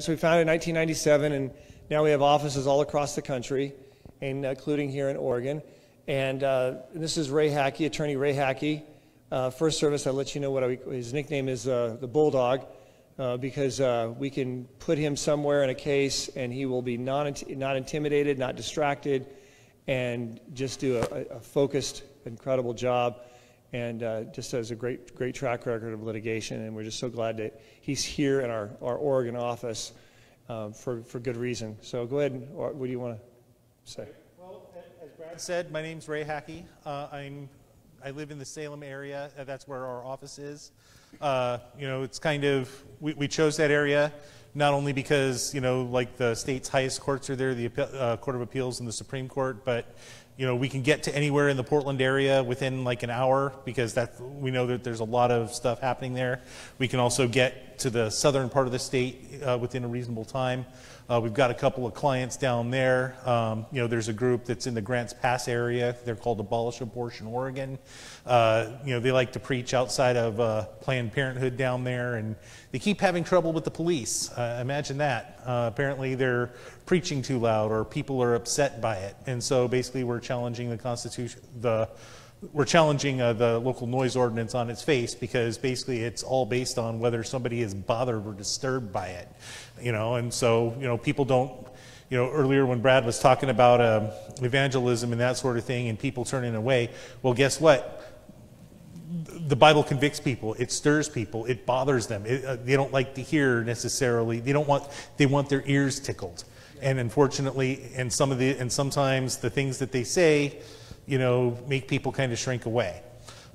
So we founded in 1997, and now we have offices all across the country, including here in Oregon. And uh, this is Ray Hacke, attorney Ray Hacke. Uh, first service, I'll let you know what I, his nickname is uh, the Bulldog, uh, because uh, we can put him somewhere in a case and he will be not, not intimidated, not distracted, and just do a, a focused, incredible job. And uh, just has a great, great track record of litigation. And we're just so glad that he's here in our, our Oregon office um, for, for good reason. So go ahead. And, what do you want to say? Well, as Brad said, my name's Ray Hacke. I'm I live in the Salem area. Uh, that's where our office is. Uh, you know, it's kind of, we, we, chose that area not only because, you know, like the state's highest courts are there, the uh, Court of Appeals and the Supreme Court, but, you know, we can get to anywhere in the Portland area within like an hour because that, we know that there's a lot of stuff happening there. We can also get to the southern part of the state uh, within a reasonable time. Uh, we've got a couple of clients down there. Um, you know, there's a group that's in the Grants Pass area. They're called Abolish Abortion Oregon. Uh, you know, they like to preach outside of uh, Planned Parenthood down there, and they keep having trouble with the police. Uh, imagine that. Uh, apparently, they're preaching too loud, or people are upset by it, and so basically, we're challenging the Constitution, the we're challenging uh, the local noise ordinance on its face because basically it's all based on whether somebody is bothered or disturbed by it, you know. And so you know people don't, you know, earlier when Brad was talking about uh, evangelism and that sort of thing and people turning away, well, guess what? The Bible convicts people. It stirs people. It bothers them. It, uh, they don't like to hear necessarily. They don't want. They want their ears tickled. And unfortunately, and some of the and sometimes the things that they say you know, make people kind of shrink away.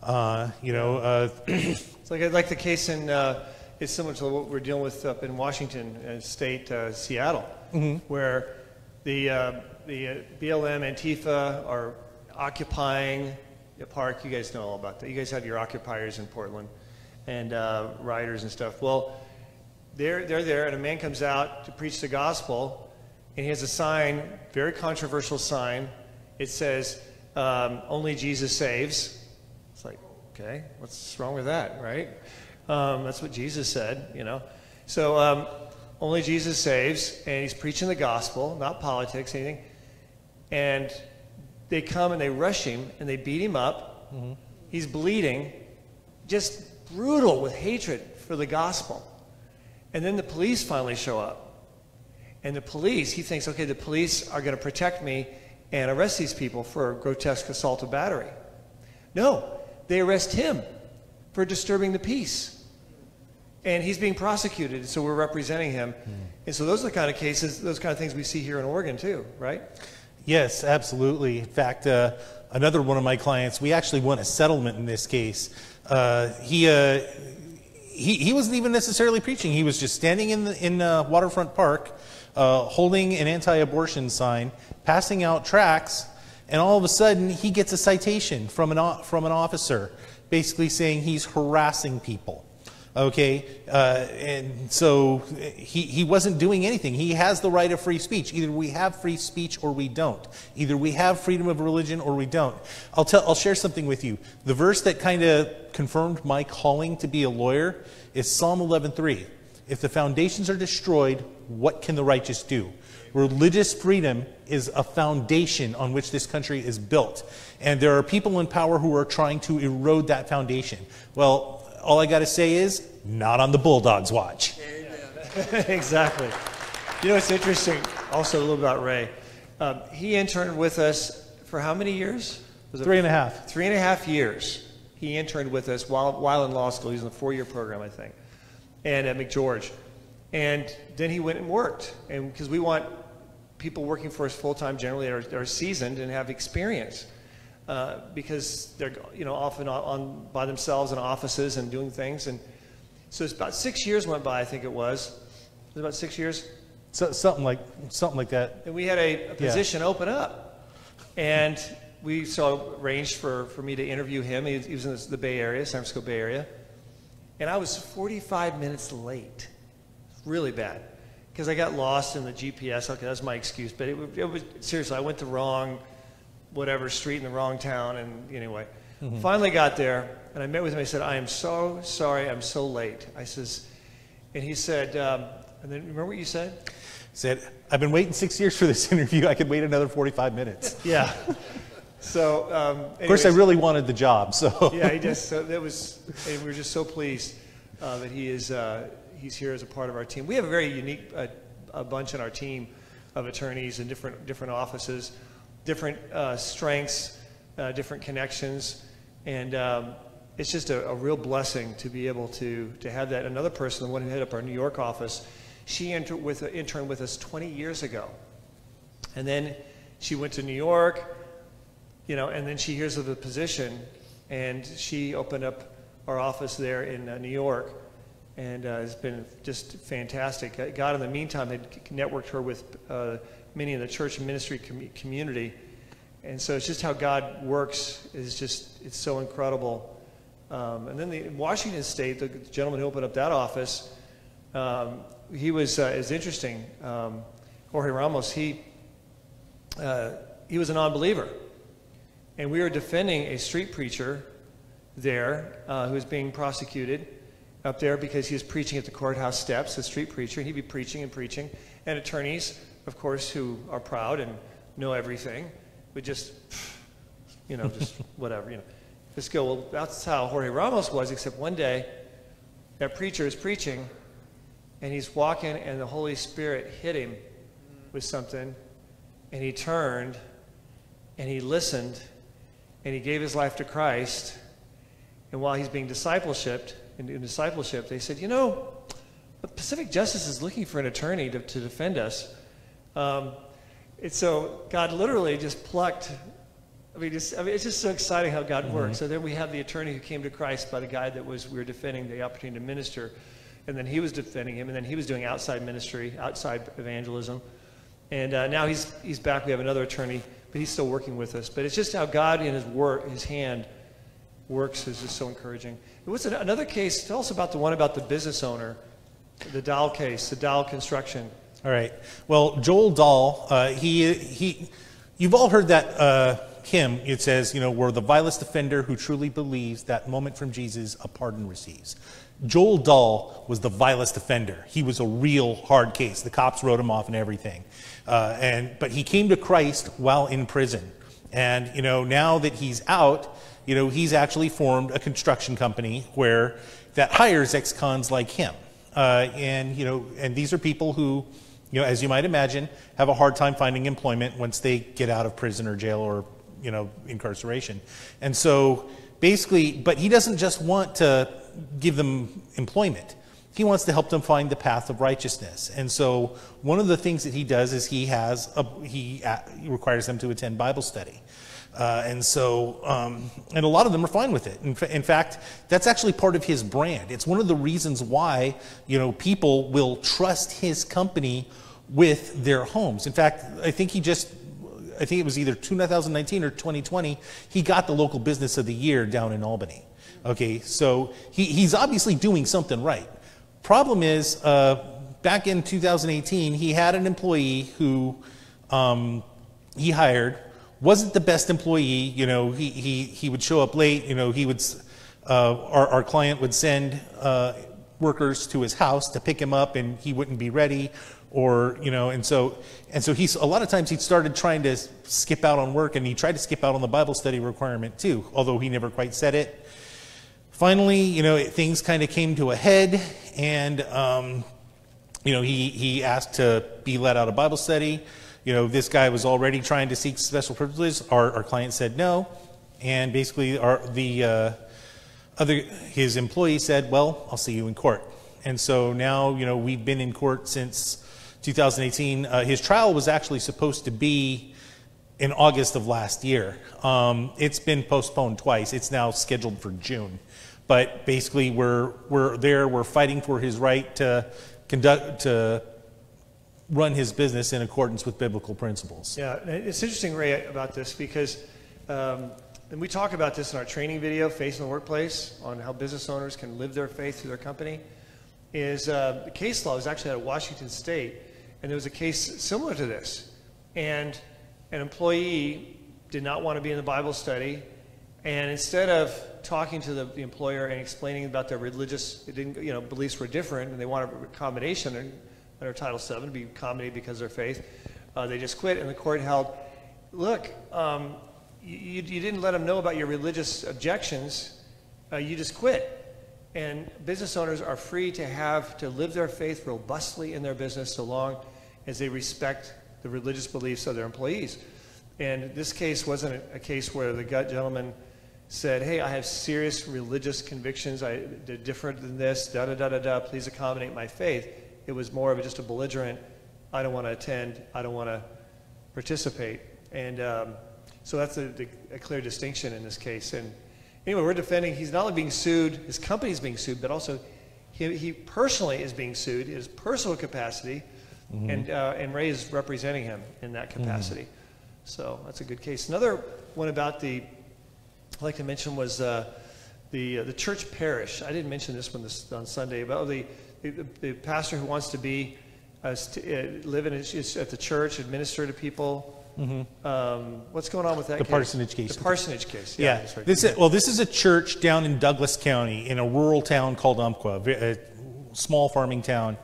Uh, you know, uh, it's like like the case in uh, it's similar to what we're dealing with up in Washington uh, State, uh, Seattle, mm-hmm. where the uh, the BLM Antifa are occupying the park. You guys know all about that. You guys have your occupiers in Portland and rioters and stuff. Well, they're they're there, and a man comes out to preach the gospel, and he has a sign, very controversial sign. It says um, only Jesus saves. It's like, okay, what's wrong with that, right? Um, that's what Jesus said, you know. So um, only Jesus saves, and he's preaching the gospel, not politics, anything. And they come and they rush him and they beat him up. Mm-hmm. He's bleeding, just brutal with hatred for the gospel. And then the police finally show up. And the police, he thinks, okay, the police are going to protect me and arrest these people for a grotesque assault of battery. No, they arrest him for disturbing the peace. And he's being prosecuted, so we're representing him. Mm. And so those are the kind of cases, those kind of things we see here in Oregon too, right? Yes, absolutely. In fact, uh, another one of my clients, we actually won a settlement in this case. Uh, he, uh, he, he wasn't even necessarily preaching. He was just standing in the in uh, Waterfront Park, uh, holding an anti-abortion sign, passing out tracts, and all of a sudden he gets a citation from an, from an officer basically saying he's harassing people. Okay, uh, and so he, he wasn't doing anything. He has the right of free speech. Either we have free speech or we don't. Either we have freedom of religion or we don't. I'll, tell, I'll share something with you. The verse that kind of confirmed my calling to be a lawyer is Psalm 11.3. If the foundations are destroyed, what can the righteous do? Religious freedom is a foundation on which this country is built. And there are people in power who are trying to erode that foundation. Well, all I got to say is, not on the Bulldogs' watch. exactly. You know, it's interesting, also a little about Ray. Um, he interned with us for how many years? Was three and a half. Three and a half years. He interned with us while, while in law school. He's in the four year program, I think, and at McGeorge. And then he went and worked. And because we want people working for us full time generally are, are, seasoned and have experience uh, because they're you know often on by themselves in offices and doing things. And so it's about six years went by, I think it was. It was about six years. So, something like something like that. And we had a, a position yeah. open up, and we so arranged for, for me to interview him. He, he was in the Bay Area, San Francisco Bay Area, and I was 45 minutes late. Really bad because I got lost in the GPS. Okay, that's my excuse. But it, it, was seriously, I went the wrong, whatever street in the wrong town, and anyway, mm-hmm. finally got there, and I met with him. I said, "I am so sorry. I'm so late." I says, and he said, um, And then remember what you said? He Said, I've been waiting six years for this interview. I could wait another 45 minutes. Yeah. So, um, Of course, I really wanted the job, so. yeah, he just so that was, and we are just so pleased uh, that he is uh, he's here as a part of our team. We have a very unique uh, a bunch in our team of attorneys in different different offices, different uh, strengths, uh, different connections, and um, it's just a, a real blessing to be able to to have that. Another person, the one who headed up our New York office, she entered with interned with us 20 years ago, and then she went to New York you know, and then she hears of the position, and she opened up our office there in uh, New York, and uh, it's been just fantastic. Uh, God, in the meantime, had networked her with uh, many in the church ministry com- community, and so it's just how God works is just it's so incredible. Um, and then the in Washington State, the gentleman who opened up that office, um, he was uh, is interesting. Um, Jorge Ramos, he uh, he was a non-believer and we were defending a street preacher there uh, who was being prosecuted up there because he was preaching at the courthouse steps, a street preacher, and he'd be preaching and preaching. And attorneys, of course, who are proud and know everything, would just, you know, just whatever, you know, just go, well, that's how Jorge Ramos was, except one day that preacher is preaching and he's walking and the Holy Spirit hit him with something and he turned and he listened and he gave his life to Christ. And while he's being discipleshiped, in, in discipleship, they said, you know, Pacific Justice is looking for an attorney to, to defend us. Um, and so God literally just plucked. I mean, just, I mean, it's just so exciting how God Mm-hmm. works. So then we have the attorney who came to Christ by the guy that was we were defending the opportunity to minister, and then he was defending him, and then he was doing outside ministry, outside evangelism, and uh, now he's he's back. We have another attorney, but he's still working with us. But it's just how God in His work, His hand, works is just so encouraging. What's an- another case? Tell us about the one about the business owner, the Dahl case, the Dahl construction. All right. Well, Joel Dahl, uh, he, he, you've all heard that uh, hymn. It says, you know, we're the vilest offender who truly believes that moment from Jesus a pardon receives. Joel Dahl was the vilest offender. He was a real hard case. The cops wrote him off and everything. Uh, and, but he came to Christ while in prison. And, you know, now that he's out, you know, he's actually formed a construction company where that hires ex-cons like him. Uh, and, you know, and these are people who, you know, as you might imagine, have a hard time finding employment once they get out of prison or jail or, you know, incarceration. And so basically, but he doesn't just want to give them employment. He wants to help them find the path of righteousness. And so one of the things that he does is he has a, he, he requires them to attend Bible study. Uh, and so, um, and a lot of them are fine with it. In, in fact, that's actually part of his brand. It's one of the reasons why, you know, people will trust his company with their homes. In fact, I think he just, I think it was either 2019 or 2020, he got the local business of the year down in Albany. Okay, so he, he's obviously doing something right. Problem is, uh, back in 2018, he had an employee who um, he hired wasn't the best employee. You know, he, he, he would show up late. You know, he would, uh, our, our client would send uh, workers to his house to pick him up and he wouldn't be ready. Or, you know, and so, and so he's, a lot of times he started trying to skip out on work and he tried to skip out on the Bible study requirement too, although he never quite said it. Finally, you know, things kind of came to a head and, um, you know, he, he asked to be let out of Bible study. You know, this guy was already trying to seek special privileges. Our, our client said no. And basically, our, the uh, other, his employee said, well, I'll see you in court. And so now, you know, we've been in court since 2018. Uh, his trial was actually supposed to be in August of last year. Um, it's been postponed twice. It's now scheduled for June. But basically, we're, we're there, we're fighting for his right to conduct, to run his business in accordance with biblical principles. Yeah, it's interesting, Ray, about this because, um, and we talk about this in our training video, Faith in the Workplace, on how business owners can live their faith through their company. Is uh, the case law is actually out of Washington State, and there was a case similar to this, and an employee did not want to be in the Bible study, and instead of talking to the, the employer and explaining about their religious, you know, beliefs were different, and they wanted accommodation, and under Title VII, be accommodated because of their faith. Uh, they just quit, and the court held, look, um, you, you didn't let them know about your religious objections, uh, you just quit. And business owners are free to have to live their faith robustly in their business so long as they respect the religious beliefs of their employees. And this case wasn't a, case where the gut gentleman said, "Hey, I have serious religious convictions. I, they're different than this. Da da da da da. Please accommodate my faith." It was more of just a belligerent. I don't want to attend. I don't want to participate. And um, so that's a, a, clear distinction in this case. And anyway, we're defending. He's not only being sued. His company is being sued, but also he, he personally is being sued in his personal capacity, mm-hmm. and uh, and Ray is representing him in that capacity. Mm-hmm. So that's a good case. Another one about the I'd like to mention was uh, the uh, the church parish. I didn't mention this one this, on Sunday about the, the, the pastor who wants to be uh, st- uh, live in a, at the church, administer to people. Mm-hmm. Um, what's going on with that? The case? parsonage case. The parsonage case. Yeah. yeah. Right. This is, well, this is a church down in Douglas County in a rural town called Umpqua, a small farming town.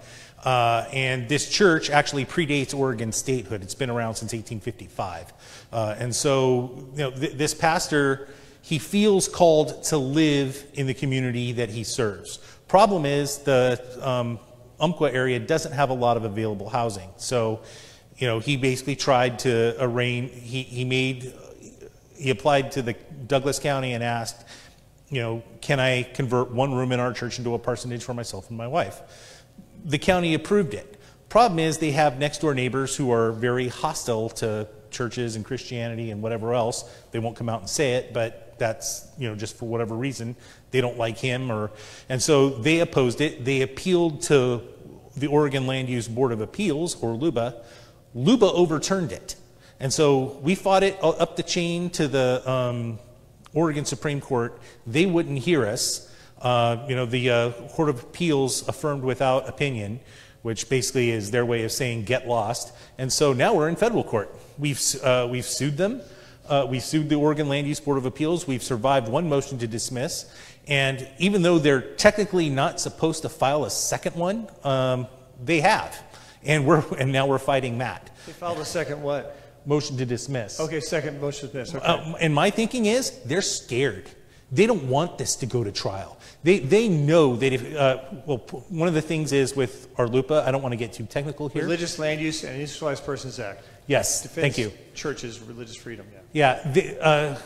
Uh, and this church actually predates Oregon statehood. It's been around since 1855. Uh, and so, you know, th- this pastor he feels called to live in the community that he serves. Problem is, the um, Umpqua area doesn't have a lot of available housing. So, you know, he basically tried to arrange, he, he made, he applied to the Douglas County and asked, you know, can I convert one room in our church into a parsonage for myself and my wife? The county approved it. Problem is, they have next door neighbors who are very hostile to churches and Christianity and whatever else. They won't come out and say it, but that's you know just for whatever reason they don't like him or and so they opposed it. They appealed to the oregon land use board of appeals or luba luba overturned it. And so we fought it up the chain to the um, oregon supreme court. They wouldn't hear us. Uh, you know the uh, court of appeals affirmed without opinion which basically is their way of saying get lost. And so now we're in federal court. We've, uh, we've sued them uh, we sued the Oregon Land Use Board of Appeals. We've survived one motion to dismiss. And even though they're technically not supposed to file a second one, um, they have. And, we're, and now we're fighting that. They filed a second what? Motion to dismiss. Okay, second motion to dismiss. Okay. Uh, and my thinking is they're scared. They don't want this to go to trial. They, they know that if, uh, well, one of the things is with RLUIPA, I don't want to get too technical here. Religious Land Use and Institutionalized Persons Act. Yes, thank you. Churches, religious freedom, yeah. Yeah, the, uh,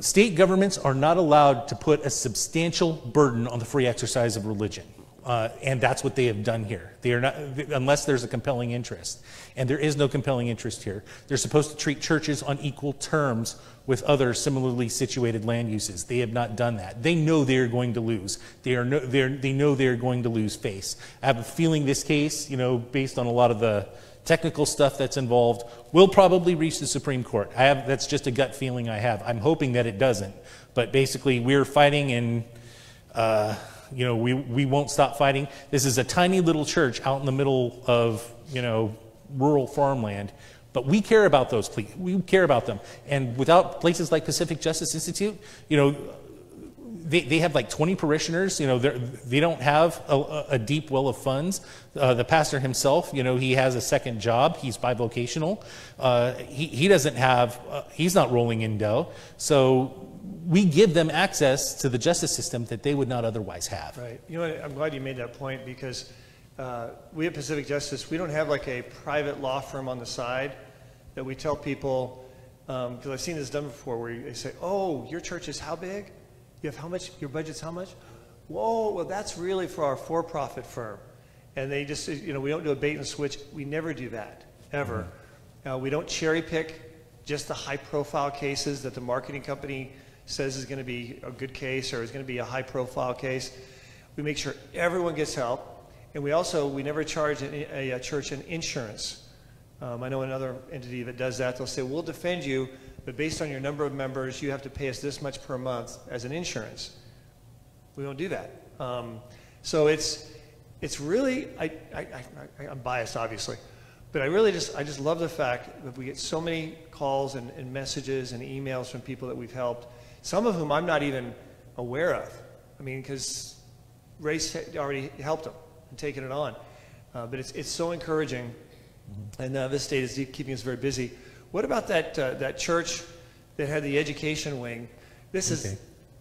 state governments are not allowed to put a substantial burden on the free exercise of religion. Uh, and that's what they have done here. They are not, unless there's a compelling interest. And there is no compelling interest here. They're supposed to treat churches on equal terms with other similarly situated land uses. They have not done that. They know they are going to lose. They, are no, they know they are going to lose face. I have a feeling this case, you know, based on a lot of the technical stuff that's involved will probably reach the Supreme Court. I have, that's just a gut feeling I have. I'm hoping that it doesn't. But basically, we're fighting and, uh, you know, we, we won't stop fighting. This is a tiny little church out in the middle of, you know, rural farmland. But we care about those, we care about them. And without places like Pacific Justice Institute, you know, they, they have like 20 parishioners. You know, they don't have a, a, deep well of funds. Uh, the pastor himself, you know, he has a second job. He's bivocational. Uh, he, he doesn't have, uh, he's not rolling in dough. So we give them access to the justice system that they would not otherwise have. Right. You know, what, I'm glad you made that point because uh, we at Pacific Justice, we don't have like a private law firm on the side that we tell people, because um, I've seen this done before, where they say, oh, your church is how big? You have how much? Your budget's how much? Whoa, well, that's really for our for profit firm. And they just, you know, we don't do a bait and switch. We never do that, ever. Mm-hmm. Uh, we don't cherry pick just the high profile cases that the marketing company says is going to be a good case or is going to be a high profile case. We make sure everyone gets help. And we also, we never charge a, a church an insurance. Um, I know another entity that does that. They'll say, we'll defend you but based on your number of members, you have to pay us this much per month as an insurance. We don't do that. Um, so it's, it's really, I, I, I, I'm biased, obviously, but I really just, I just love the fact that we get so many calls and, and messages and emails from people that we've helped, some of whom I'm not even aware of. I mean, because Ray's already helped them and taken it on. Uh, but it's, it's so encouraging, and uh, this state is keeping us very busy. What about that, uh, that church that had the education wing? This is, Okay.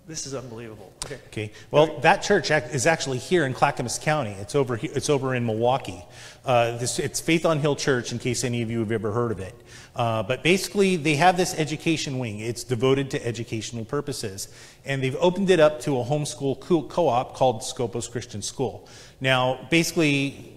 this is unbelievable. Okay. Okay. Well, that church is actually here in Clackamas County. It's over. he- It's over in Milwaukie. Uh, this, it's Faith on Hill Church, in case any of you have ever heard of it. Uh, but basically, they have this education wing. It's devoted to educational purposes, and they've opened it up to a homeschool co- co-op called Scopus Christian School. Now, basically,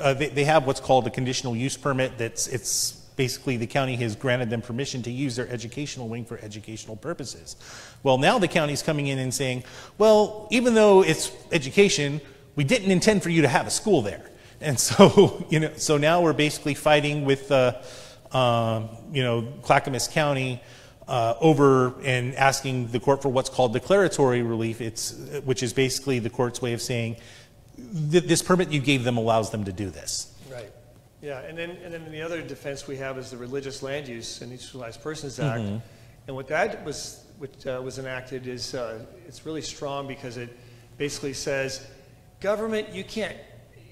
uh, they, they have what's called a conditional use permit. That's it's basically the county has granted them permission to use their educational wing for educational purposes. Well, now the county's coming in and saying, well, even though it's education, we didn't intend for you to have a school there. And so, you know, so now we're basically fighting with, uh, um, you know, Clackamas County uh, over and asking the court for what's called declaratory relief. It's, which is basically the court's way of saying, th- this permit you gave them allows them to do this. Yeah, and then, and then the other defense we have is the Religious Land Use and Neutralized Persons Act. And what that was, which uh, was enacted is, uh, it's really strong because it basically says, government, you can't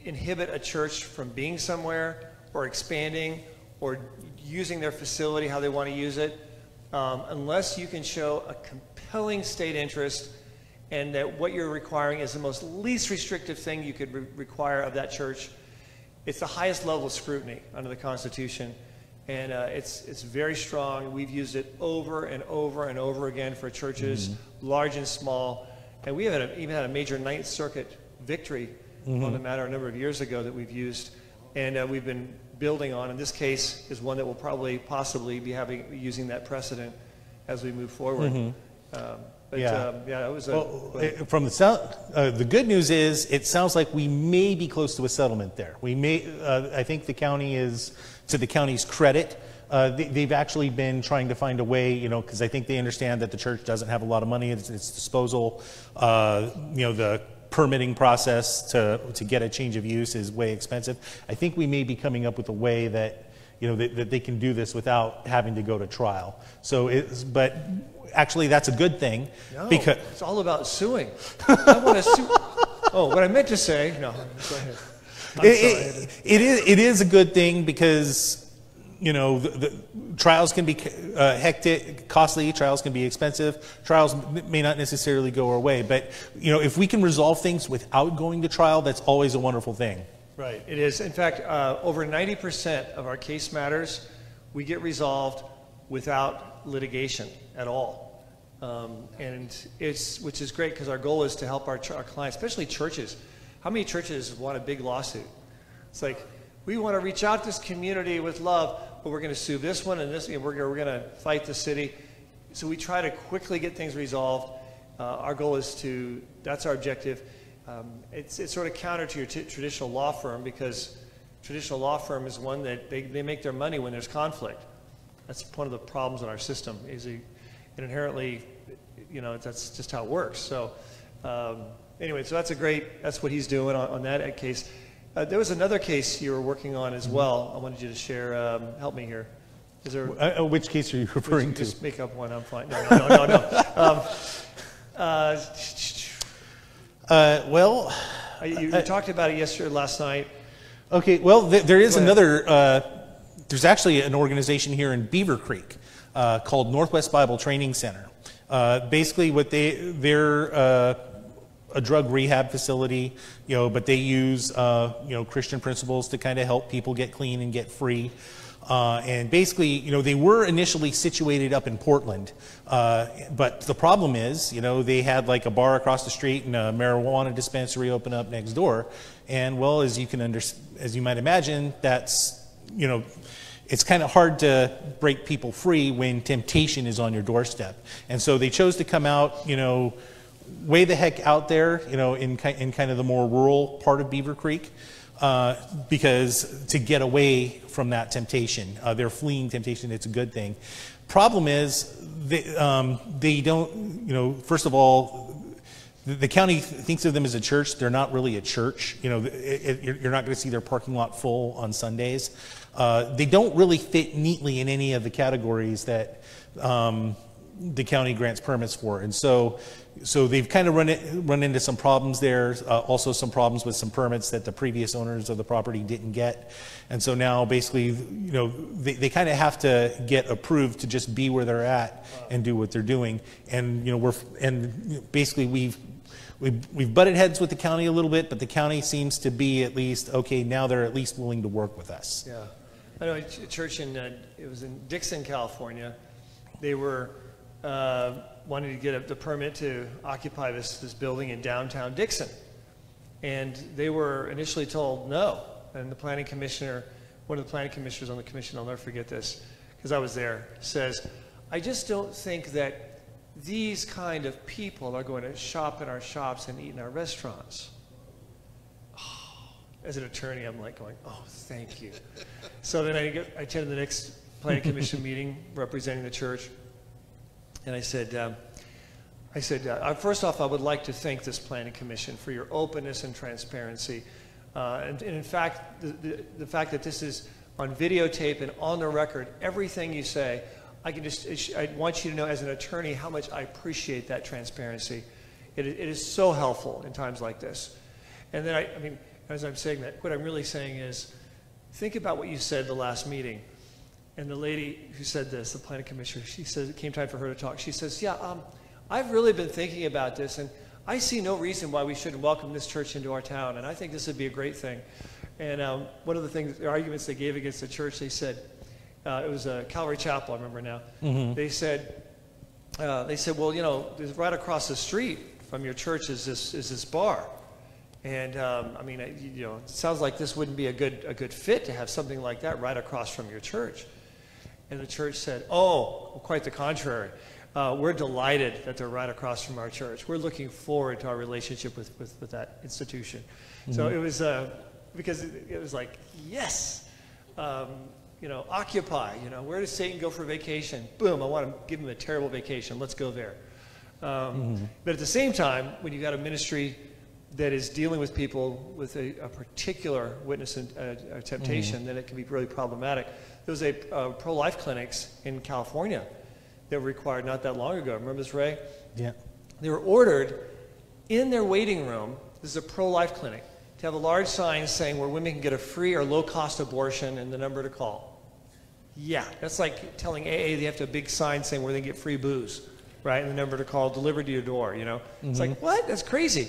inhibit a church from being somewhere or expanding or using their facility how they want to use it um, unless you can show a compelling state interest and that what you're requiring is the most least restrictive thing you could re- require of that church. It's the highest level of scrutiny under the Constitution, and uh, it's it's very strong. We've used it over and over and over again for churches, large and small, and we have had a, even had a major Ninth Circuit victory on the matter a number of years ago that we've used, and uh, we've been building on. And this case is one that will probably possibly be having using that precedent as we move forward. Um, but Yeah. um, yeah, it was a. Well, from the sou- uh, the good news is, it sounds like we may be close to a settlement there. We may, uh, I think the county is, to the county's credit, uh, they, they've actually been trying to find a way, you know, because I think they understand that the church doesn't have a lot of money at its, its disposal. Uh, you know, the permitting process to to get a change of use is way expensive. I think we may be coming up with a way that you know, that, that they can do this without having to go to trial. So it's, but actually that's a good thing No, because, it's all about suing. I want to sue. Oh, what I meant to say. No, go ahead. It, sorry. it, it, is, it is a good thing because, you know, the, the trials can be uh, hectic, costly, trials can be expensive, trials may not necessarily go our way. But, you know, if we can resolve things without going to trial, that's always a wonderful thing. Right, it is. In fact, uh, over 90% of our case matters, we get resolved without litigation at all. Um, and it's, which is great because our goal is to help our, our clients, especially churches. How many churches want a big lawsuit? It's like, we want to reach out to this community with love, but we're going to sue this one and this, and we're, we're going to fight the city. So we try to quickly get things resolved. Uh, our goal is to, that's our objective. Um, it's, it's sort of counter to your traditional law firm because traditional law firm is one that they, they make their money when there's conflict. That's one of the problems in our system is it, it inherently, you know, that's just how it works. So um, anyway, so that's a great, that's what he's doing on, on that case. Uh, there was another case you were working on as well. I wanted you to share. Um, help me here. Is there? Uh, uh, which case are you referring to? Just make up one. I'm fine. No, no, no, no. no. Um, uh, Uh, well, you, you talked about it yesterday, last night. Okay, well, th- there is another, uh, there's actually an organization here in Beavercreek uh, called Northwest Bible Training Center. Uh, basically, what they, they're uh, a drug rehab facility, you know, but they use, uh, you know, Christian principles to kind of help people get clean and get free. Uh, and basically, you know, they were initially situated up in Portland, uh, but the problem is, you know, they had like a bar across the street and a marijuana dispensary open up next door, and well, as you can under, as you might imagine, that's, you know, it's kind of hard to break people free when temptation is on your doorstep, and so they chose to come out, you know, way the heck out there, you know, in in kind of the more rural part of Beavercreek uh, because to get away from that temptation. Uh, they're fleeing temptation. It's a good thing. Problem is, they, um, they don't, you know, first of all, the, county th- thinks of them as a church. They're not really a church. You know, it, it, you're not going to see their parking lot full on Sundays. Uh, they don't really fit neatly in any of the categories that um, the county grants permits for. And so, so they've kind of run it, run into some problems there. Uh, also, some problems with some permits that the previous owners of the property didn't get. And so now, basically, you know, they, they kind of have to get approved to just be where they're at and do what they're doing. And you know, we're and basically we've we've, we've butted heads with the county a little bit, but the county seems to be at least okay. Now they're at least willing to work with us. Yeah. I know a ch- church in, uh, it was in Dixon, California. They were uh, wanting to get a, the permit to occupy this, this building in downtown Dixon. And they were initially told no. And the planning commissioner, one of the planning commissioners on the commission, I'll never forget this, because I was there, says, I just don't think that these kind of people are going to shop in our shops and eat in our restaurants. As an attorney, I'm like going, oh, thank you. So then I, get, I attended the next planning commission meeting representing the church, and I said, um, I said, uh, first off, I would like to thank this planning commission for your openness and transparency. Uh, and, and in fact, the, the, the fact that this is on videotape and on the record, everything you say, I can just, I want you to know as an attorney how much I appreciate that transparency. It, it is so helpful in times like this. And then I, I mean, as I'm saying that, what I'm really saying is, think about what you said the last meeting. And the lady who said this, the planning commissioner, she says it came time for her to talk. She says, "Yeah, um, I've really been thinking about this, and I see no reason why we shouldn't welcome this church into our town, and I think this would be a great thing." And um, one of the things, the arguments they gave against the church, they said, uh, it was a Calvary Chapel, I remember now. Mm-hmm. They said, uh, they said, well, you know, right across the street from your church is this is this bar. And um, I mean, you know, it sounds like this wouldn't be a good, a good fit to have something like that right across from your church. And the church said, Oh, quite the contrary. Uh, we're delighted that they're right across from our church. We're looking forward to our relationship with, with, with that institution. Mm-hmm. So it was, uh, because it, it, was like, yes, um, you know, occupy, you know, where does Satan go for vacation? Boom, I want to give him a terrible vacation. Let's go there. Um, mm-hmm. But at the same time, when you got a ministry that is dealing with people with a, a particular witness and uh, temptation, mm-hmm. then it can be really problematic. There was a uh, pro-life clinics in California that were required not that long ago. Remember this, Ray? Yeah. They were ordered in their waiting room. This is a pro-life clinic to have a large sign saying where women can get a free or low-cost abortion and the number to call. Yeah, that's like telling AA they have to have a big sign saying where they get free booze, right? And the number to call delivered to your door. You know, mm-hmm. it's like mm-hmm. what? That's crazy.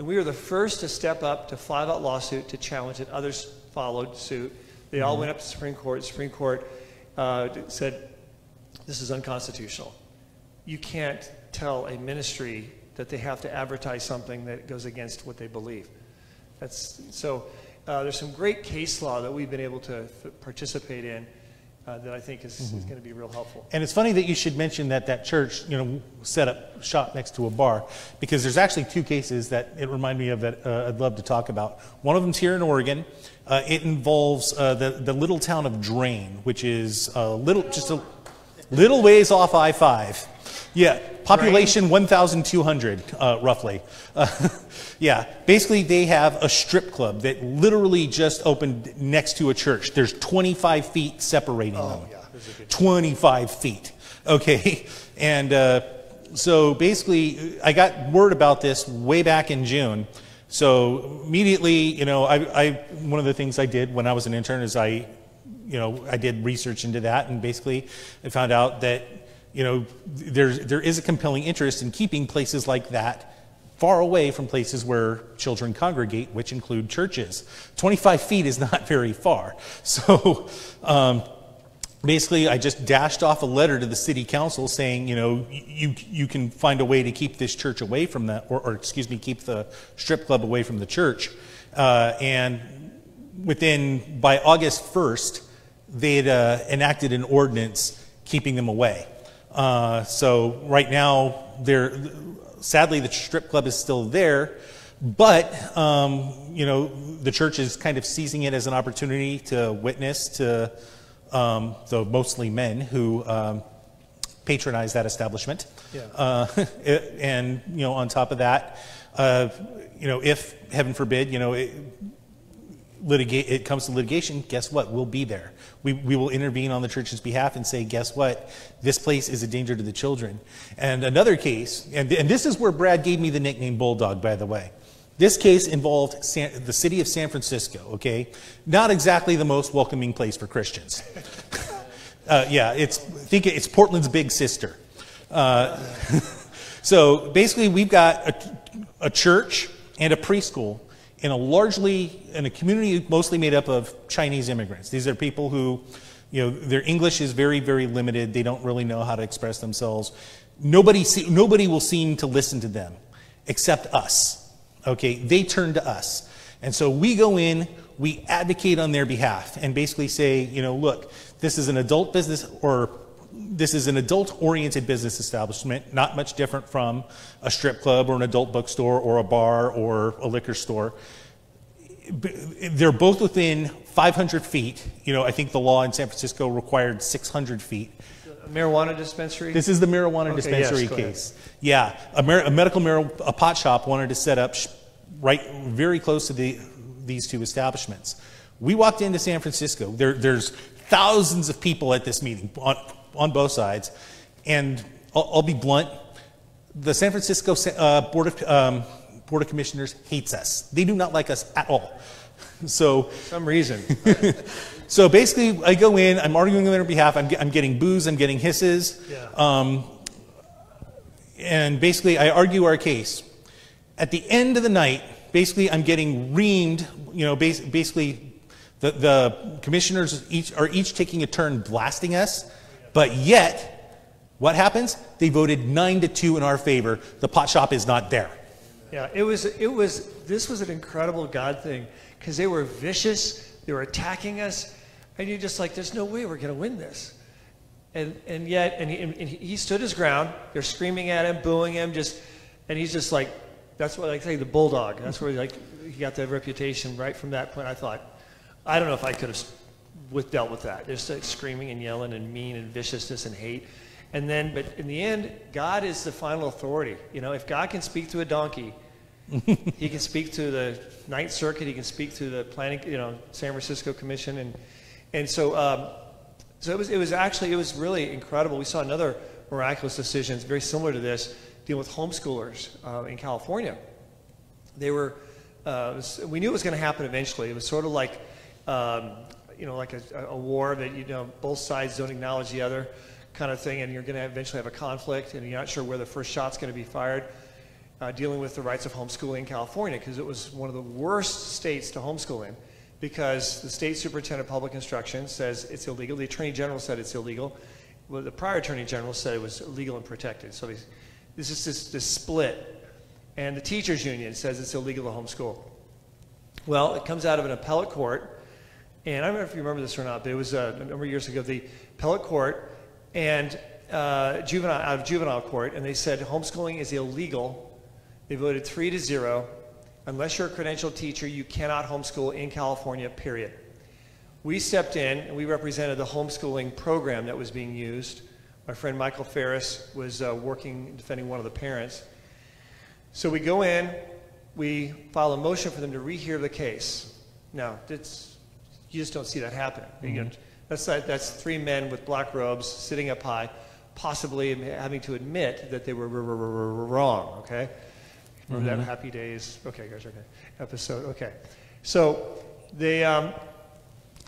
And we were the first to step up to file that lawsuit to challenge it. Others followed suit. They mm-hmm. all went up to the Supreme Court. The Supreme Court uh, said this is unconstitutional. You can't tell a ministry that they have to advertise something that goes against what they believe. That's so. Uh, there's some great case law that we've been able to f- participate in uh, that I think is, mm-hmm. is going to be real helpful. And it's funny that you should mention that that church, you know, set up shop next to a bar, because there's actually two cases that it reminded me of that uh, I'd love to talk about. One of them's here in Oregon. Uh, it involves uh, the the little town of Drain, which is a little just a little ways off I-5. Yeah, population 1,200 uh, roughly. Yeah, basically they have a strip club that literally just opened next to a church. There's 25 feet separating oh, them. Yeah. 25 feet. Okay, and uh, so basically I got word about this way back in June. So immediately, you know, I, I one of the things I did when I was an intern is I, you know, I did research into that, and basically I found out that you know there's there is a compelling interest in keeping places like that far away from places where children congregate, which include churches. 25 feet is not very far. So um, basically, I just dashed off a letter to the city council saying, you know, you, you can find a way to keep this church away from that, or, or excuse me, keep the strip club away from the church. Uh, and within, by August 1st, they had uh, enacted an ordinance keeping them away. Uh, so right now, they're sadly, the strip club is still there, but um, you know the church is kind of seizing it as an opportunity to witness to um, the mostly men who um, patronize that establishment. Yeah. Uh, and you know, on top of that, uh, you know, if heaven forbid, you know. It, litigate, it comes to litigation, guess what? We'll be there. We, we will intervene on the church's behalf and say, guess what? This place is a danger to the children. And another case, and, and this is where Brad gave me the nickname Bulldog, by the way. This case involved San, the city of San Francisco, okay? Not exactly the most welcoming place for Christians. uh, yeah, it's, think it's Portland's big sister. Uh, so basically, we've got a, a church and a preschool in a largely in a community mostly made up of Chinese immigrants. These are people who, you know, their English is very very limited. They don't really know how to express themselves. Nobody see, nobody will seem to listen to them except us. Okay, they turn to us. And so we go in, we advocate on their behalf and basically say, you know, look, this is an adult business or this is an adult oriented business establishment, not much different from a strip club or an adult bookstore or a bar or a liquor store. They're both within 500 feet. You know, I think the law in San Francisco required 600 feet. A marijuana dispensary? This is the marijuana Okay, dispensary yes, case. Yeah, a, mar- a medical mar- a pot shop wanted to set up sh- right very close to the, these two establishments. We walked into San Francisco. There, there's thousands of people at this meeting on, on both sides, and I'll, I'll be blunt. The San Francisco uh, Board of um, Board of Commissioners hates us. They do not like us at all. So Some reason. so basically, I go in, I'm arguing on their behalf, I'm, I'm getting boos, I'm getting hisses. Yeah. Um, and basically, I argue our case. At the end of the night, basically, I'm getting reamed, you know, bas- basically, the, the commissioners each, are each taking a turn blasting us, but yet, what happens? They voted nine to two in our favor. The pot shop is not there. Yeah, it was, it was, this was an incredible God thing because they were vicious, they were attacking us, and you're just like, there's no way we're going to win this. And, and yet, and he, and he stood his ground. They're screaming at him, booing him, just, and he's just like, that's what I say, the bulldog. That's where like he got that reputation right from that point. I thought, I don't know if I could have with, dealt with that. There's like screaming and yelling and mean and viciousness and hate. And then, but in the end, God is the final authority. You know, if God can speak to a donkey, he can speak to the Ninth Circuit. He can speak to the planning, you know, San Francisco Commission, and and so um, so it was it was actually it was really incredible. We saw another miraculous decision, very similar to this, dealing with homeschoolers uh, in California. They were uh, was- we knew it was going to happen eventually. It was sort of like um, you know like a, a war that you know both sides don't acknowledge the other kind of thing, and you're going to eventually have a conflict, and you're not sure where the first shot's going to be fired uh, dealing with the rights of homeschooling in California because it was one of the worst states to homeschool in because the state superintendent of public instruction says it's illegal. The attorney general said it's illegal. Well, the prior attorney general said it was illegal and protected. So this is this, this split. And the teachers union says it's illegal to homeschool. Well, it comes out of an appellate court. And I don't know if you remember this or not, but it was uh, a number of years ago. The appellate court and uh, juvenile out of juvenile court, and they said homeschooling is illegal they voted three to zero. Unless you're a credentialed teacher, you cannot homeschool in California, period. We stepped in and we represented the homeschooling program that was being used. My friend Michael Farris was uh, working, defending one of the parents. So we go in, we file a motion for them to rehear the case. Now, it's, you just don't see that happen. You know, that's, like- that's three men with black robes sitting up high, possibly having to admit that they were wrong, okay? Remember that Happy Days? Okay, guys, okay. Episode, okay. So they, um,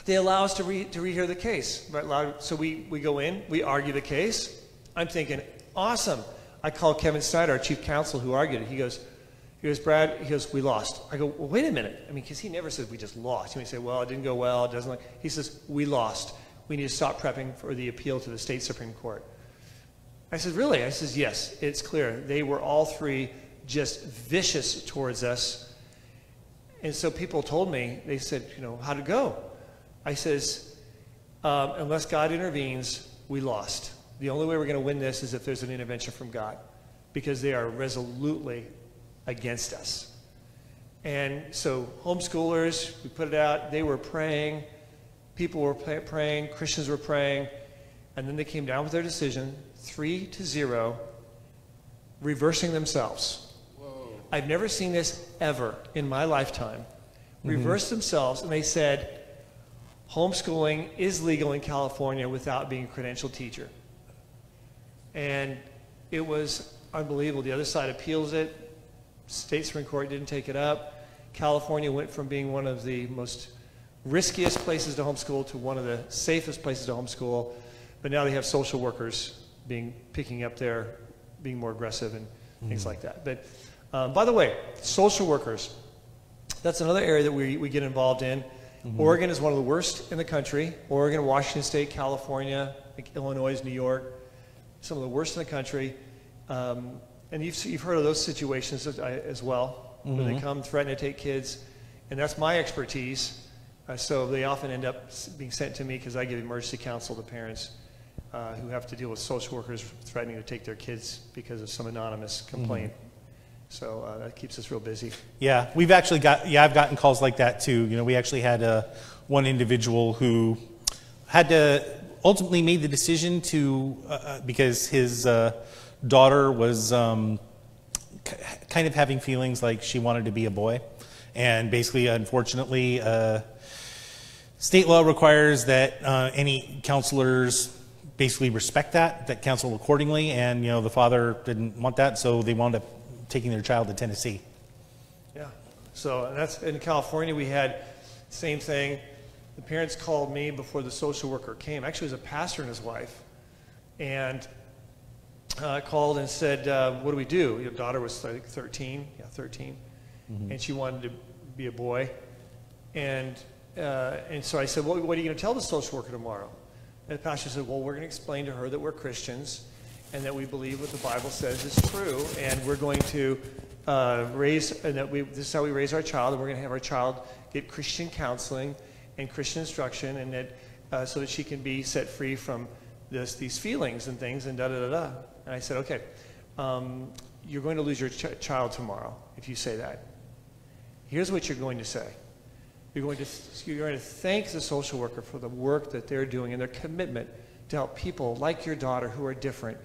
they allow us to, re, to rehear the case. Right? So we, we go in, we argue the case. I'm thinking, awesome. I call Kevin Snider, our chief counsel, who argued it. He goes, he goes, Brad, he goes, we lost. I go, well, wait a minute. I mean, because he never says we just lost. He may say, well, it didn't go well, it doesn't like. He says, we lost. We need to stop prepping for the appeal to the state Supreme Court. I said, really? I says, yes, it's clear. They were all three just vicious towards us. And so people told me, they said, you know, how'd it go? I says, um, unless God intervenes, we lost. The only way we're going to win this is if there's an intervention from God, because they are resolutely against us. And so homeschoolers, we put it out, they were praying, people were pray- praying, Christians were praying, and then they came down with their decision, three to zero, reversing themselves. Whoa. I've never seen this ever in my lifetime mm-hmm. reversed themselves, and they said homeschooling is legal in California without being a credentialed teacher. And it was unbelievable. The other side appeals it. State Supreme Court didn't take it up. California went from being one of the most riskiest places to homeschool to one of the safest places to homeschool. But now they have social workers being picking up there, being more aggressive and things like that. But um, by the way, social workers, that's another area that we, we get involved in. Oregon is one of the worst in the country. Oregon, Washington State, California, like Illinois, New York, some of the worst in the country. Um, and you've, you've heard of those situations as, as well, where they come threaten to take kids. And that's my expertise. Uh, so they often end up being sent to me because I give emergency counsel to parents uh, who have to deal with social workers threatening to take their kids because of some anonymous complaint. So uh, that keeps us real busy. Yeah, we've actually got, yeah, I've gotten calls like that too. You know, we actually had uh, one individual who had to, ultimately made the decision to, uh, uh, because his uh, daughter was um, kind of having feelings like she wanted to be a boy. And basically, unfortunately, uh, state law requires that uh, any counselors basically respect that, that counsel accordingly. And, you know, the father didn't want that, so they wound up taking their child to Tennessee. Yeah. So that's in California. We had same thing. The parents called me before the social worker came. Actually, it was a pastor and his wife, and uh, called and said, uh, "What do we do?" Your daughter was I think 13. Yeah, 13, and she wanted to be a boy, and uh, and so I said, well, "What are you going to tell the social worker tomorrow?" And the pastor said, "Well, we're going to explain to her that we're Christians." and that we believe what the Bible says is true, and we're going to uh, raise, and that we, this is how we raise our child, and we're going to have our child get Christian counseling and Christian instruction, and that uh, so that she can be set free from this, these feelings and things, and da da da da. And I said, okay, um, you're going to lose your ch- child tomorrow if you say that. Here's what you're going to say. You're going to, you're going to thank the social worker for the work that they're doing and their commitment to help people like your daughter who are different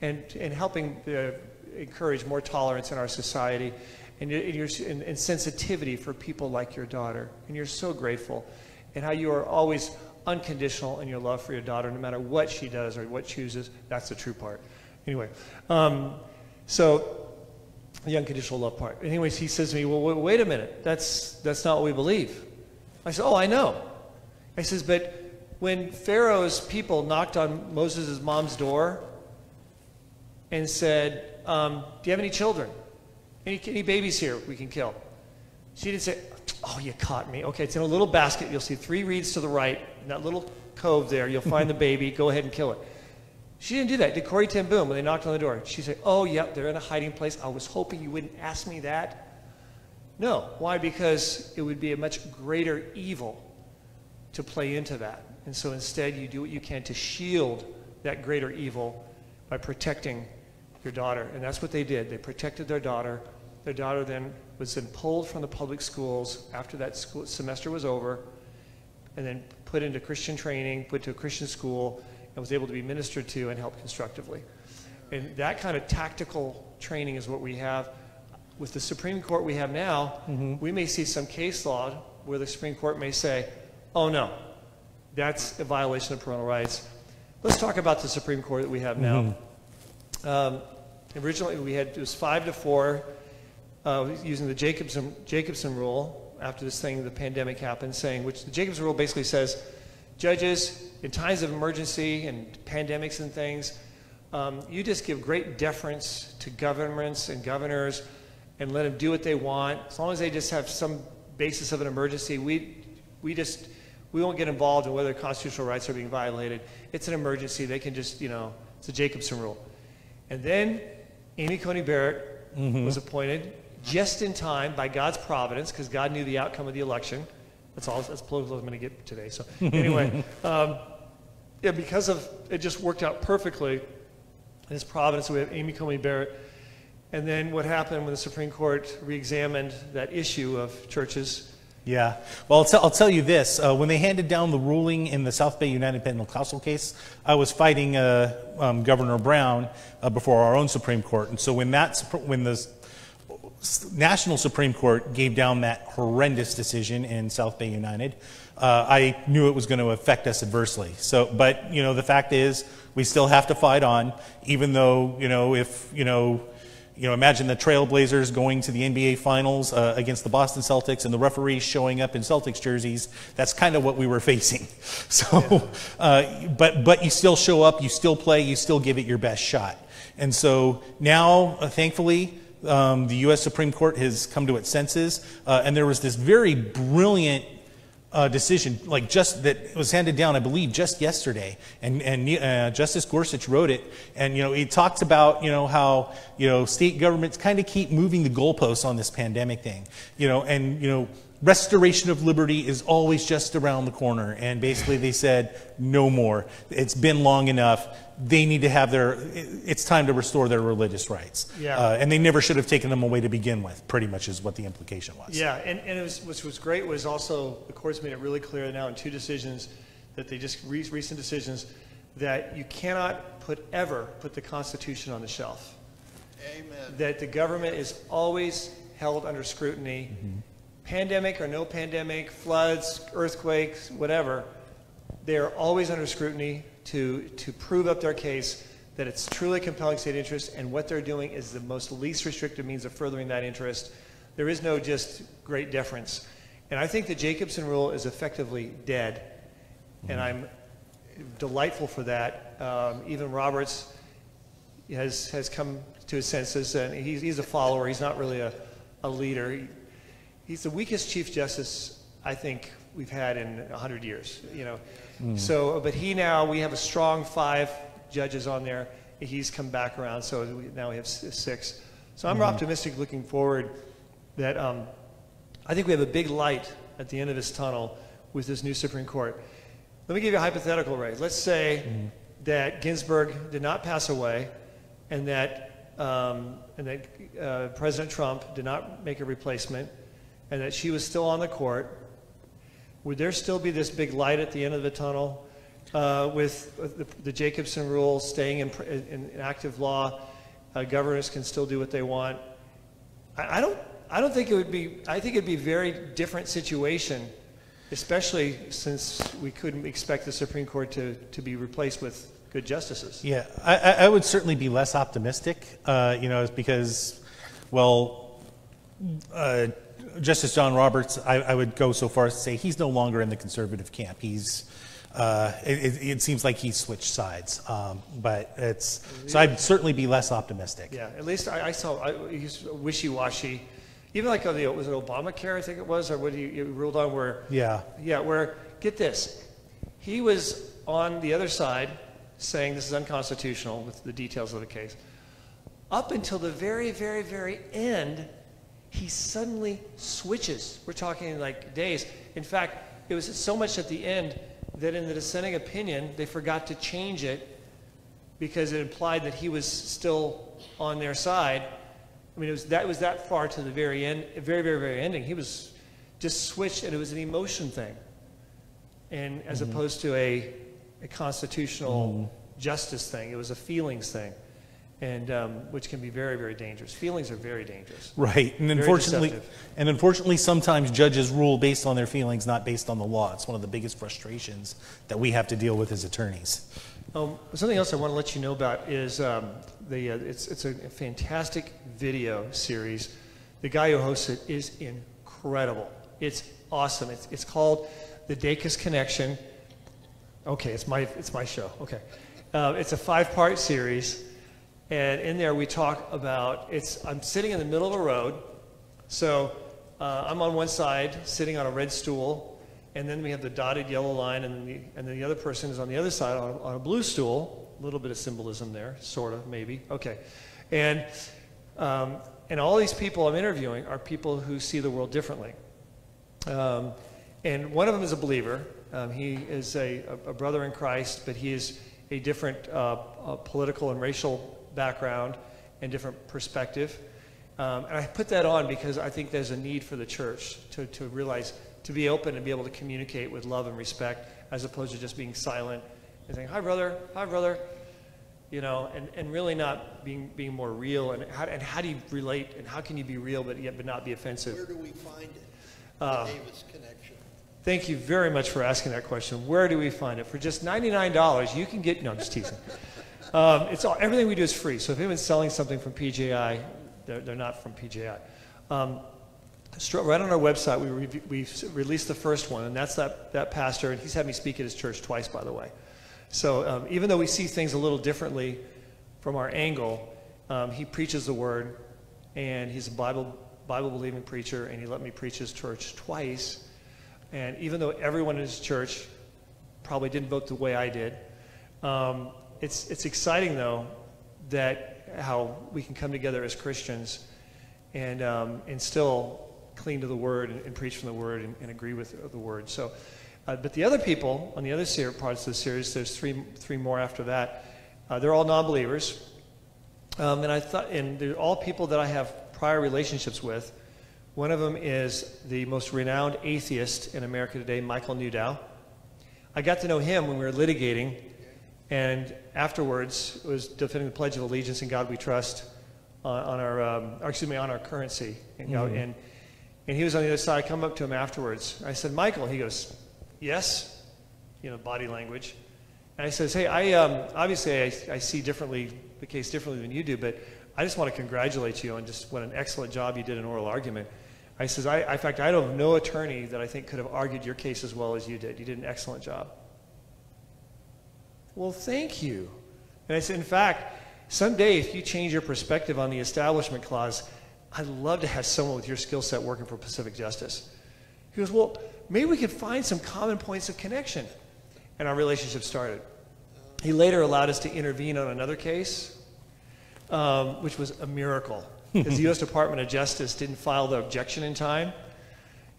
and, and helping uh, encourage more tolerance in our society and, and, your, and, and sensitivity for people like your daughter. And you're so grateful. And how you are always unconditional in your love for your daughter, no matter what she does or what chooses. That's the true part. Anyway, um, so the unconditional love part. Anyways, he says to me, well, wait, wait a minute. That's, that's not what we believe. I said, oh, I know. I says, but when Pharaoh's people knocked on Moses' mom's door and said, um, Do you have any children? Any, any babies here we can kill? She didn't say, Oh, you caught me. Okay, it's in a little basket. You'll see three reeds to the right. In that little cove there, you'll find the baby. Go ahead and kill it. She didn't do that. Did Corrie ten Boom when they knocked on the door? She said, Oh, yep, they're in a hiding place. I was hoping you wouldn't ask me that. No. Why? Because it would be a much greater evil to play into that. And so instead, you do what you can to shield that greater evil by protecting your daughter. And that's what they did. They protected their daughter. Their daughter then was then pulled from the public schools after that school semester was over and then put into Christian training, put to a Christian school, and was able to be ministered to and helped constructively. And that kind of tactical training is what we have. With the Supreme Court we have now, we may see some case law where the Supreme Court may say, oh no, that's a violation of parental rights. Let's talk about the Supreme Court that we have now. Um, originally, we had, it was five to four, uh, using the Jacobson, Jacobson rule after this thing, the pandemic happened, saying, which the Jacobson rule basically says, judges, in times of emergency and pandemics and things, um, you just give great deference to governments and governors and let them do what they want. As long as they just have some basis of an emergency, we, we just, we won't get involved in whether constitutional rights are being violated. It's an emergency. They can just, you know, it's a Jacobson rule. And then Amy Coney Barrett was appointed just in time by God's providence, because God knew the outcome of the election. That's all. That's political as I'm going to get today. So anyway, um, yeah, because of it, just worked out perfectly. in His providence. We have Amy Coney Barrett, and then what happened when the Supreme Court re-examined that issue of churches? Yeah. Well, I'll, tell I'll tell you this. Uh, when they handed down the ruling in the South Bay United Pentecostal case, I was fighting uh, um, Governor Brown uh, before our own Supreme Court. And so when, that, when the national Supreme Court gave down that horrendous decision in South Bay United, uh, I knew it was going to affect us adversely. So, but you know, the fact is, we still have to fight on, even though you know, if you know, you know, imagine the Trailblazers going to the NBA Finals uh, against the Boston Celtics, and the referees showing up in Celtics jerseys. That's kind of what we were facing. So, uh, but but you still show up, you still play, you still give it your best shot. And so now, uh, thankfully, um, the U.S. Supreme Court has come to its senses, uh, and there was this very brilliant uh, decision, like just that was handed down, I believe, just yesterday, and and uh, Justice Gorsuch wrote it, and you know he talks about you know how you know state governments kind of keep moving the goalposts on this pandemic thing, you know, and you know restoration of liberty is always just around the corner, and basically they said no more. It's been long enough. They need to have their. It's time to restore their religious rights. Yeah. Uh, and they never should have taken them away to begin with. Pretty much is what the implication was. Yeah, and, and it was, which was great was also the courts made it really clear now in two decisions that they just re- recent decisions that you cannot put ever put the Constitution on the shelf. Amen. That the government is always held under scrutiny, pandemic or no pandemic, floods, earthquakes, whatever. They are always under scrutiny to to prove up their case that it's truly compelling state interest, and what they're doing is the most least restrictive means of furthering that interest. There is no just great deference. And I think the Jacobson rule is effectively dead. And I'm delightful for that. Um, even Roberts has, has come to his senses, and he's, he's a follower. He's not really a, a leader. He, he's the weakest Chief Justice I think we've had in 100 years, you know. So, but he now, we have a strong five judges on there. He's come back around, so we, now we have six. So I'm optimistic looking forward that um, I think we have a big light at the end of this tunnel with this new Supreme Court. Let me give you a hypothetical, Ray. Let's say that Ginsburg did not pass away, and that um, and that uh, President Trump did not make a replacement, and that she was still on the court. Would there still be this big light at the end of the tunnel uh, with the, the Jacobson rule staying in, in, in active law? Uh, governors can still do what they want. I, I don't. I don't think it would be. I think it'd be a very different situation, especially since we couldn't expect the Supreme Court to, to be replaced with good justices. Yeah, I, I would certainly be less optimistic, uh, you know, because, well, uh, Justice John Roberts, I, I would go so far as to say he's no longer in the conservative camp. He's, uh, it, it- seems like he's switched sides, um, but it's, so I'd certainly be less optimistic. Yeah, at least I, I saw I, he's wishy-washy. Even like on the was it Obamacare? I think it was, or what he, he ruled on where Yeah, Yeah, where, get this, he was on the other side saying this is unconstitutional with the details of the case. Up until the very, very, very end, he suddenly switches. We're talking like days. In fact, it was so much at the end that in the dissenting opinion, they forgot to change it because it implied that he was still on their side. I mean, it was that it was that far to the very end, very, very, very ending. He was just switched, and it was an emotion thing, and as mm-hmm. opposed to a, a constitutional mm-hmm. justice thing, it was a feelings thing, and um, which can be very, very dangerous. Feelings are very dangerous. right. And Very unfortunately, deceptive. and unfortunately, sometimes judges rule based on their feelings, not based on the law. It's one of the biggest frustrations that we have to deal with as attorneys. Um, something else I want to let you know about is um, the uh, it's it's a fantastic video series. The guy who hosts it is incredible. It's awesome. It's it's called The Dacus Connection. Okay, it's my it's my show. Okay, uh, it's a five part series, and in there we talk about it's. I'm sitting in the middle of a road, so uh, I'm on one side sitting on a red stool, and then we have the dotted yellow line, and then the, and then the other person is on the other side on a, on a blue stool. A little bit of symbolism there, sort of, maybe. Okay. And, um, and all these people I'm interviewing are people who see the world differently. Um, and one of them is a believer. Um, he is a, a brother in Christ, but he is a different uh, uh, political and racial background and different perspective. Um, and I put that on because I think there's a need for the church to, to realize, to be open and be able to communicate with love and respect as opposed to just being silent and saying, Hi, brother. Hi, brother. you know, and, and really not being, being more real. And how, and how do you relate and how can you be real but yet but not be offensive? Where do we find it? Uh, Dacus connection. Thank you very much for asking that question. Where do we find it? For just $99, you can get, no, I'm just teasing. Um, it's all, everything we do is free. So if anyone's selling something from PJI, they're, they're not from PJI. Um, right on our website, we, re- we s- released the first one, and that's that, that pastor, and he's had me speak at his church twice, by the way. So um, even though we see things a little differently from our angle, um, he preaches the word, and he's a Bible, Bible believing preacher, and he let me preach his church twice. And even though everyone in his church probably didn't vote the way I did, um, it's, it's exciting though that how we can come together as Christians and, um, and still cling to the word and, and preach from the word and, and agree with the word. So, uh, but the other people on the other ser- parts of the series, there's three, three more after that. Uh, they're all non-believers, um, and I thought, and they're all people that I have prior relationships with. One of them is the most renowned atheist in America today, Michael Newdow. I got to know him when we were litigating, and afterwards was defending the Pledge of Allegiance and God We Trust on, on our, um, or excuse me, on our currency. And, and, and he was on the other side. I come up to him afterwards. I said, Michael. He goes, Yes, you know, body language. And I says, Hey, I um, obviously I, I see differently the case differently than you do, but I just want to congratulate you on just what an excellent job you did in oral argument. I says, I, in fact, I don't know attorney that I think could have argued your case as well as you did. You did an excellent job. Well, thank you. And I said, in fact, someday if you change your perspective on the Establishment Clause, I'd love to have someone with your skill set working for Pacific Justice. He goes, well, maybe we could find some common points of connection. And our relationship started. He later allowed us to intervene on another case, um, which was a miracle. Because the U.S. Department of Justice didn't file the objection in time,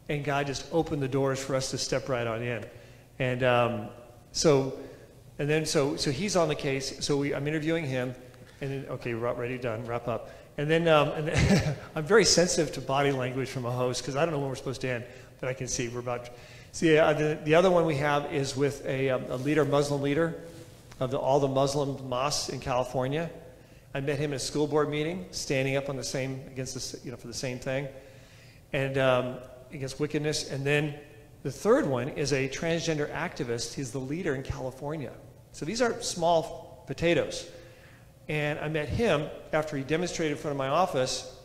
and God just opened the doors for us to step right on in. And um, so, and then so so he's on the case. So we, I'm interviewing him, and then okay, wra- ready, done, wrap up. And then, um, and then I'm very sensitive to body language from a host because I don't know when we're supposed to end, but I can see we're about. See, uh, the, the other one we have is with a, um, a leader, Muslim leader of the, all the Muslim mosques in California. I met him at a school board meeting, standing up on the same against the you know for the same thing, and um, against wickedness. And then the third one is a transgender activist. He's the leader in California. So these are small potatoes. And I met him after he demonstrated in front of my office.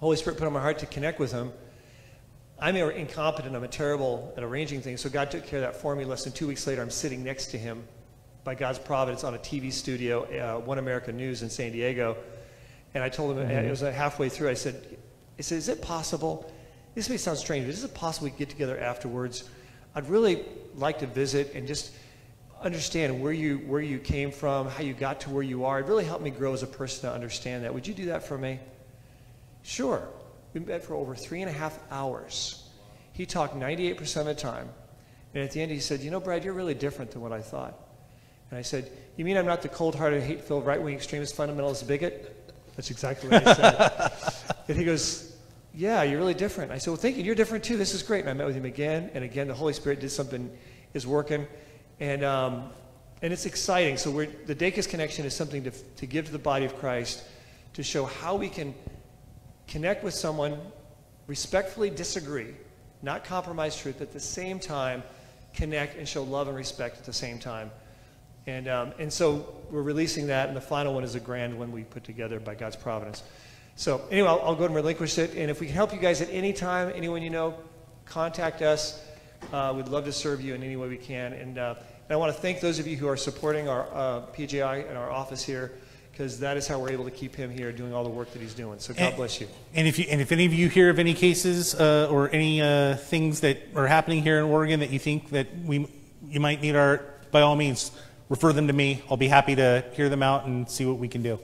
Holy Spirit put on my heart to connect with him. I'm incompetent. I'm a terrible at arranging things. So God took care of that for me. Less than two weeks later, I'm sitting next to him by God's providence on a TV studio, uh, One America News in San Diego. And I told him, it was uh, halfway through, I said, I said, is it possible? This may sound strange, but is it possible we could get together afterwards? I'd really like to visit and just understand where you, where you came from, how you got to where you are. It really helped me grow as a person to understand that. Would you do that for me? Sure. We met for over three and a half hours. He talked 98% of the time. And at the end, he said, You know, Brad, you're really different than what I thought. And I said, You mean I'm not the cold hearted, hate filled, right wing extremist fundamentalist bigot? That's exactly what I said. and he goes, Yeah, you're really different. I said, Well, thank you. You're different too. This is great. And I met with him again and again. The Holy Spirit did something, is working. And, um, and it's exciting. So we're, the Dacus connection is something to, to give to the body of Christ to show how we can connect with someone, respectfully disagree, not compromise truth, but at the same time connect and show love and respect at the same time. And, um, and so we're releasing that, and the final one is a grand one we put together by God's providence. So anyway, I'll, I'll go and relinquish it. And if we can help you guys at any time, anyone you know, contact us. Uh, we'd love to serve you in any way we can. And, uh, and I want to thank those of you who are supporting our uh, PJI and our office here, because that is how we're able to keep him here doing all the work that he's doing. So God And- bless you. And if you, and if any of you hear of any cases uh, or any uh, things that are happening here in Oregon that you think that we you might need our, by all means, refer them to me. I'll be happy to hear them out and see what we can do.